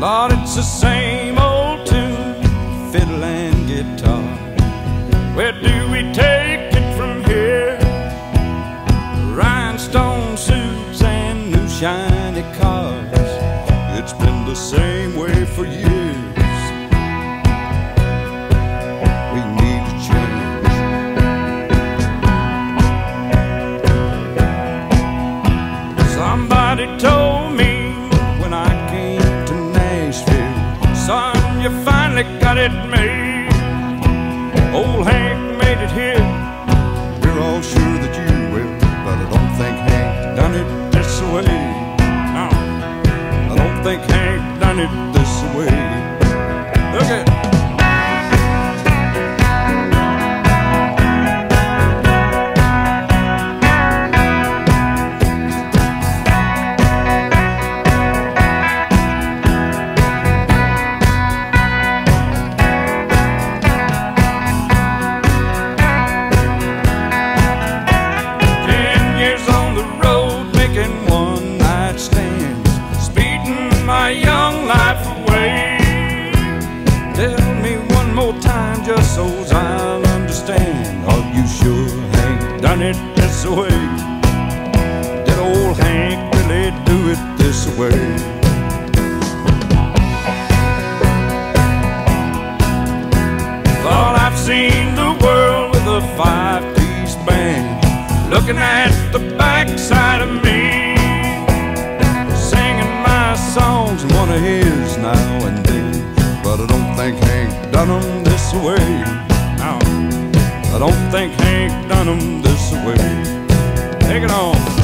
Lord, it's the same old tune, fiddle and guitar. Where do we take it from here? Rhinestone suits and new shiny cars. It's been the same way for years. We need to change. Somebody told me son, you finally got it made. Old Hank made it here. My young life away. Tell me one more time, just so I'll understand. Are you sure Hank done it this way? Did old Hank really do it this way? Thought I've seen the world with a five-piece band looking at think Hank done 'em this way. Take it on.